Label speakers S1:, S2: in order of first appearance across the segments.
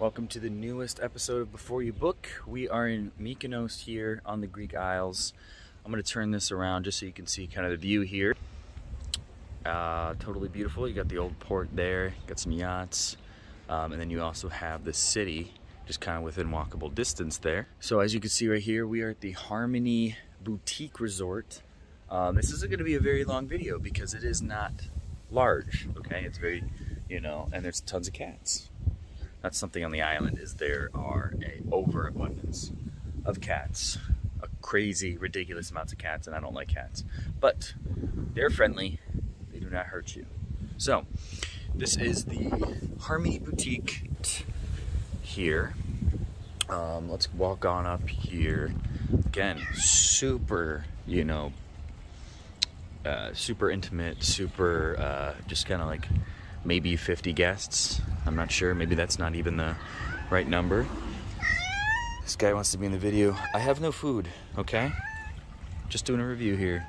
S1: Welcome to the newest episode of Before You Book. We are in Mykonos here on the Greek Isles. I'm going to turn this around just so you can see kind of the view here. Uh, totally beautiful. You got the old port there, got some yachts, um, and then you also have the city just kind of within walkable distance there. So as you can see right here, we are at the Harmony Boutique Resort. Um, this isn't going to be a very long video because it is not large, okay? It's very, you know, and there's tons of cats that's something on the island is there are a overabundance of cats a crazy ridiculous amounts of cats and i don't like cats. But they're friendly. They do not hurt you. So this is the harmony boutique here. Um, let's walk on up here. Again super you know uh, super intimate super uh, just kind of like maybe 50 guests. I'm not sure. Maybe that's not even the right number. This guy wants to be in the video. I have no food, okay? Just doing a review here.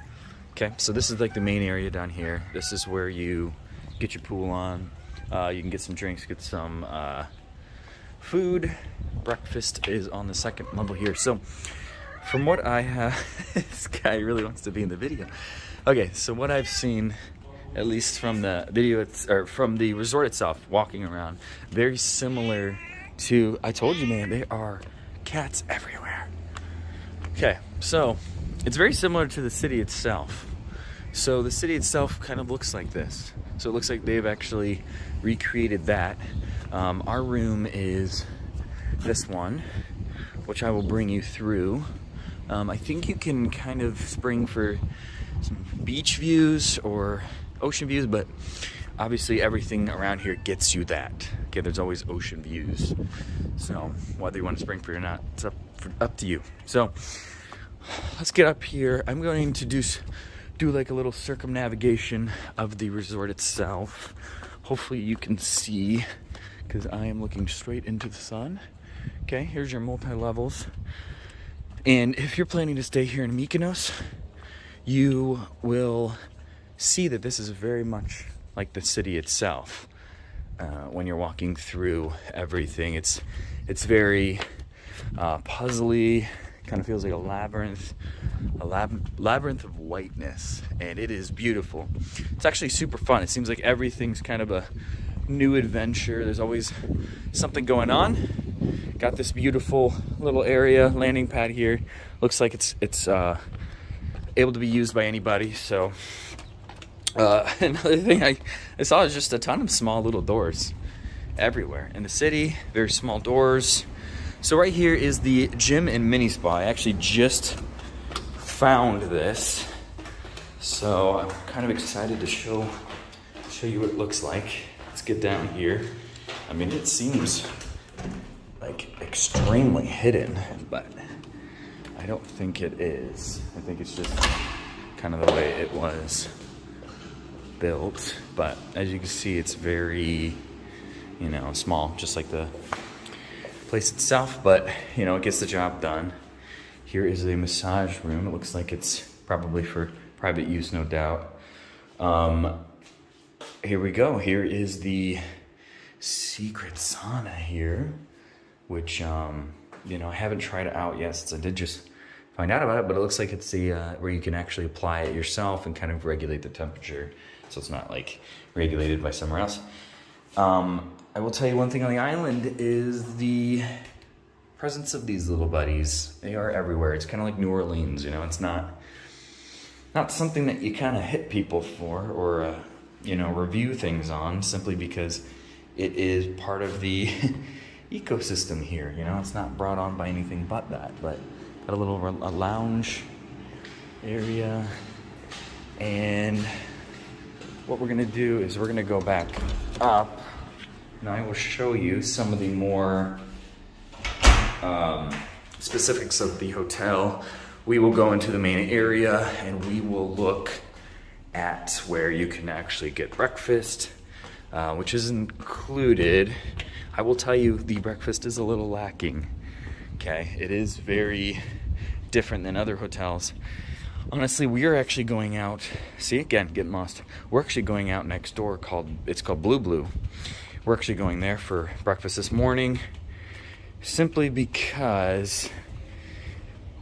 S1: Okay, so this is like the main area down here. This is where you get your pool on. Uh, you can get some drinks, get some uh, food. Breakfast is on the second level here. So, from what I have, this guy really wants to be in the video. Okay, so what I've seen at least from the video or from the resort itself, walking around, very similar to. I told you, man, there are cats everywhere. Okay, so it's very similar to the city itself. So the city itself kind of looks like this. So it looks like they've actually recreated that. Um, our room is this one, which I will bring you through. Um, I think you can kind of spring for some beach views or ocean views, but obviously everything around here gets you that. Okay, there's always ocean views. So whether you want to spring for or not, it's up for, up to you. So let's get up here. I'm going to do do like a little circumnavigation of the resort itself. Hopefully you can see because I am looking straight into the sun. Okay, here's your multi-levels. And if you're planning to stay here in Mykonos, you will see that this is very much like the city itself. Uh, when you're walking through everything, it's it's very uh, puzzly. Kind of feels like a labyrinth, a lab- labyrinth of whiteness, and it is beautiful. It's actually super fun. It seems like everything's kind of a new adventure. There's always something going on. Got this beautiful little area landing pad here. Looks like it's it's uh, able to be used by anybody. So uh, another thing I, I saw is just a ton of small little doors everywhere in the city, very small doors. So right here is the gym and mini spa. I actually just found this. So I'm kind of excited to show show you what it looks like. Let's get down here. I mean, it seems like extremely hidden, but I don't think it is. I think it's just kind of the way it was built, but as you can see, it's very, you know, small, just like the place itself, but, you know, it gets the job done. Here is a massage room. It looks like it's probably for private use, no doubt. Um, here we go. Here is the secret sauna here, which, um, you know, I haven't tried it out yet since I did just find out about it, but it looks like it's the, uh, where you can actually apply it yourself and kind of regulate the temperature so it's not like regulated by somewhere else. Um, I will tell you one thing on the island is the presence of these little buddies. They are everywhere. It's kind of like New Orleans, you know. It's not not something that you kind of hit people for or uh, you know review things on simply because it is part of the ecosystem here. You know, it's not brought on by anything but that. But got a little a lounge area and what we're gonna do is we're gonna go back up and I will show you some of the more um, specifics of the hotel. We will go into the main area and we will look at where you can actually get breakfast, uh, which is included. I will tell you the breakfast is a little lacking. Okay, it is very different than other hotels honestly we are actually going out see again getting lost we're actually going out next door called it's called blue blue we're actually going there for breakfast this morning simply because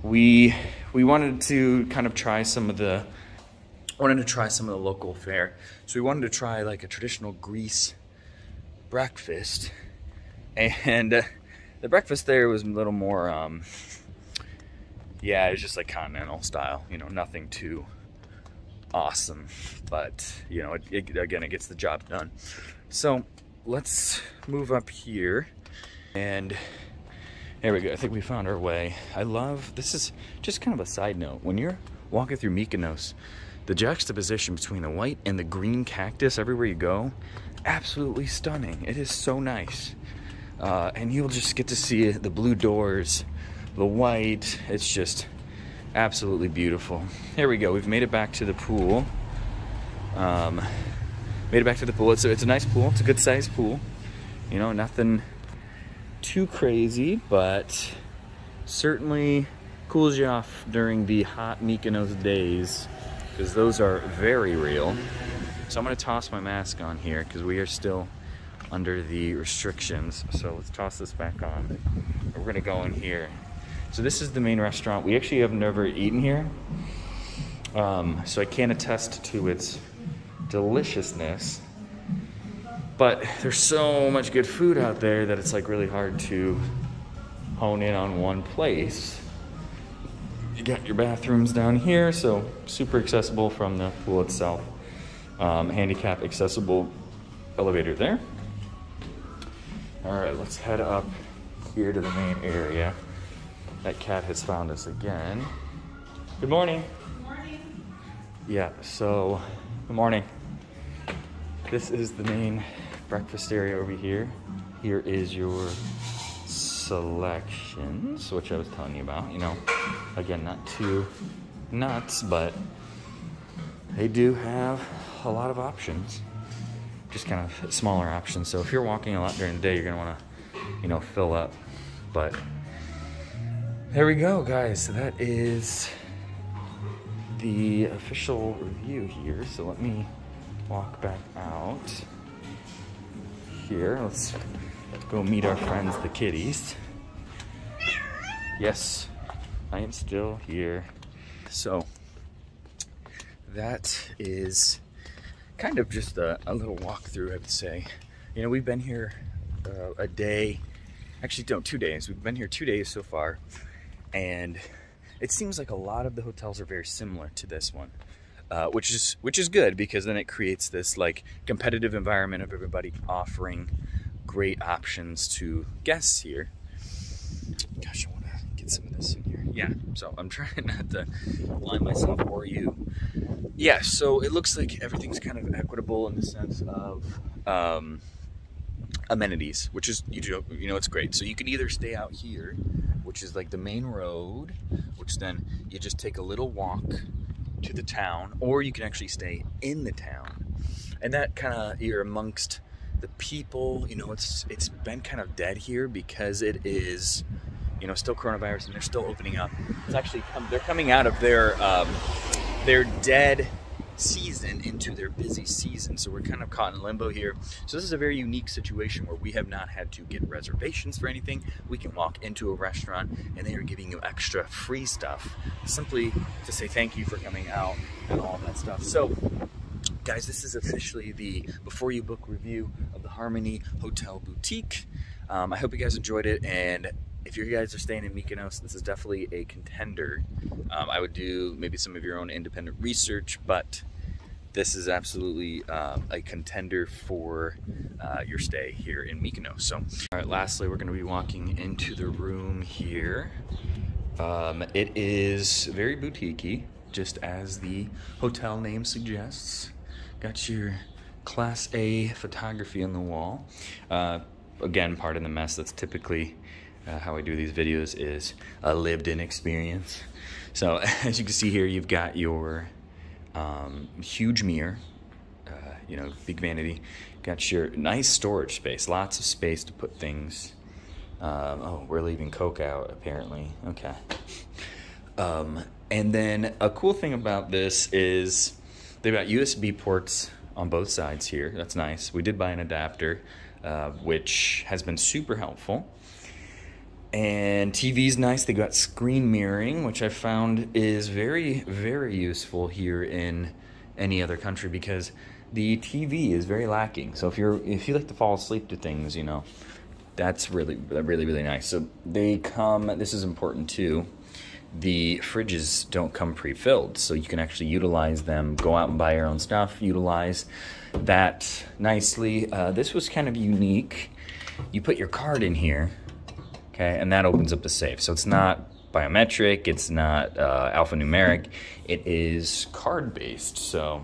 S1: we we wanted to kind of try some of the wanted to try some of the local fare. So we wanted to try like a traditional Greece breakfast. And uh, the breakfast there was a little more, um, yeah, it's just like continental style, you know, nothing too awesome. But, you know, it, it, again, it gets the job done. So let's move up here. And there we go. I think we found our way. I love, this is just kind of a side note. When you're walking through Mykonos, the juxtaposition between the white and the green cactus everywhere you go, absolutely stunning. It is so nice. Uh, and you'll just get to see the blue doors, the white. It's just absolutely beautiful. Here we go. We've made it back to the pool. Um, made it back to the pool. It's a, it's a nice pool. It's a good sized pool. You know, nothing too crazy, but certainly cools you off during the hot Mykonos days because those are very real. So I'm gonna toss my mask on here because we are still under the restrictions. So let's toss this back on. We're gonna go in here. So this is the main restaurant. We actually have never eaten here. Um, so I can't attest to its deliciousness. But there's so much good food out there that it's like really hard to hone in on one place. You got your bathrooms down here, so super accessible from the pool itself. Um, handicap accessible elevator there. All right, let's head up here to the main area. That cat has found us again. Good morning.
S2: Good morning.
S1: Yeah, so, good morning. This is the main breakfast area over here. Here is your selections, which I was telling you about. You know, again, not too nuts, but they do have a lot of options. Just kind of smaller options. So if you're walking a lot during the day, you're gonna want to, you know, fill up. But there we go, guys. So that is the official review here. So let me walk back out here. Let's go meet our friends, the kitties. Yes, I am still here. So, that is kind of just a, a little walkthrough, I would say. You know, we've been here uh, a day, actually, no, two days. We've been here two days so far, and it seems like a lot of the hotels are very similar to this one. Uh, which is which is good because then it creates this like competitive environment of everybody offering great options to guests here. Gosh, I want to get some of this in here. Yeah, so I'm trying not to line myself or you. Yeah, so it looks like everything's kind of equitable in the sense of um, amenities, which is you know, you know it's great. So you can either stay out here, which is like the main road, which then you just take a little walk to the town, or you can actually stay in the town, and that kind of you're amongst the people, you know, it's it's been kind of dead here because it is, you know, still coronavirus and they're still opening up. It's actually come, they're coming out of their um, their dead season into their busy season. So we're kind of caught in limbo here. So this is a very unique situation where we have not had to get reservations for anything. We can walk into a restaurant and they are giving you extra free stuff simply to say thank you for coming out and all that stuff. So guys, this is officially the before you book review of the Harmony Hotel Boutique. Um, I hope you guys enjoyed it, and if you guys are staying in Mykonos, this is definitely a contender. Um, I would do maybe some of your own independent research, but this is absolutely uh, a contender for uh, your stay here in Mykonos. So, all right, lastly, we're going to be walking into the room here. Um, it is very boutique just as the hotel name suggests. Got your Class A photography on the wall. Uh, again, part of the mess that's typically uh, how I do these videos is a lived-in experience. So as you can see here, you've got your um, huge mirror, uh, you know, big vanity. Got your nice storage space, lots of space to put things. Um, oh, we're leaving Coke out, apparently. Okay. Um, and then a cool thing about this is They've got USB ports on both sides here. That's nice. We did buy an adapter, uh, which has been super helpful. And TV's nice. They got screen mirroring, which I found is very, very useful here in any other country because the TV is very lacking. So if you're if you like to fall asleep to things, you know, that's really really really nice. So they come. This is important too. The fridges don't come pre-filled, so you can actually utilize them. Go out and buy your own stuff. Utilize that nicely. Uh, this was kind of unique. You put your card in here, okay, and that opens up the safe. So it's not biometric. It's not uh, alphanumeric. It is card based. So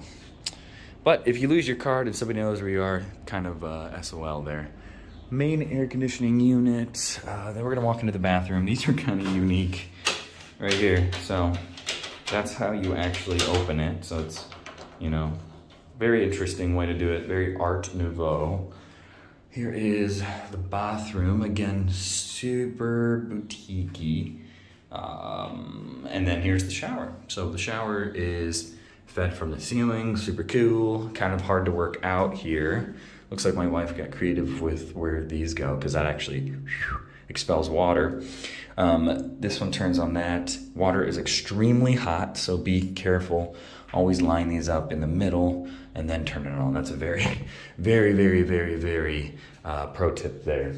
S1: but if you lose your card and somebody knows where you are, kind of uh, SOL there. Main air conditioning unit. Uh, then we're gonna walk into the bathroom. These are kind of unique right here. So that's how you actually open it. So it's, you know, very interesting way to do it. Very Art Nouveau. Here is the bathroom. Again, super boutique um, and then here's the shower. So the shower is fed from the ceiling, super cool, kind of hard to work out here. Looks like my wife got creative with where these go because that actually whew, expels water. Um, this one turns on that. Water is extremely hot, so be careful. Always line these up in the middle and then turn it on. That's a very, very, very, very, very uh, pro tip there.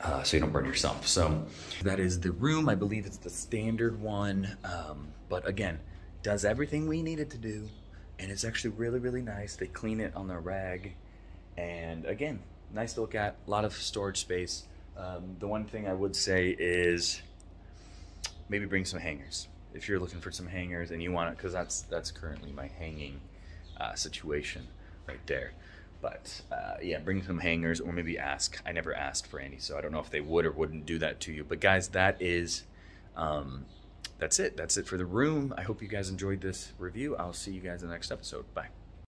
S1: Uh, so you don't burn yourself. So that is the room. I believe it's the standard one. Um, but again, does everything we need it to do. And it's actually really, really nice. They clean it on their rag. And again, nice to look at. A lot of storage space. Um, the one thing I would say is maybe bring some hangers. If you're looking for some hangers and you want it, because that's that's currently my hanging uh, situation right there. But uh, yeah, bring some hangers or maybe ask. I never asked for any, so I don't know if they would or wouldn't do that to you. But guys, that is um, that's it. That's it for the room. I hope you guys enjoyed this review. I'll see you guys in the next episode. Bye.